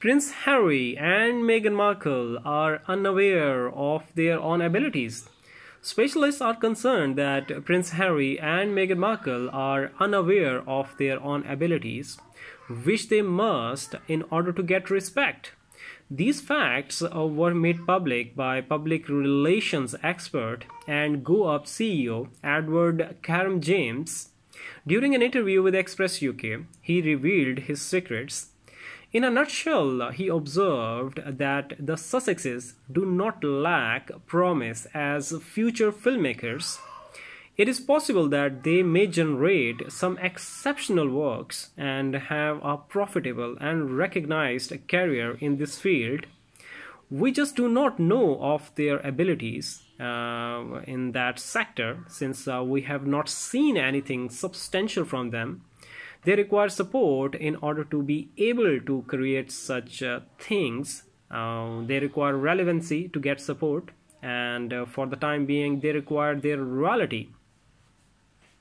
Prince Harry and Meghan Markle are unaware of their own abilities. Specialists are concerned that Prince Harry and Meghan Markle are unaware of their own abilities, which they must in order to get respect. These facts were made public by public relations expert and GoUp CEO Edward Coram-James. During an interview with Express UK, he revealed his secrets in a nutshell, he observed that the Sussexes do not lack promise as future filmmakers. It is possible that they may generate some exceptional works and have a profitable and recognized career in this field. We just do not know of their abilities uh, in that sector since uh, we have not seen anything substantial from them they require support in order to be able to create such uh, things. Uh, they require relevancy to get support and uh, for the time being they require their reality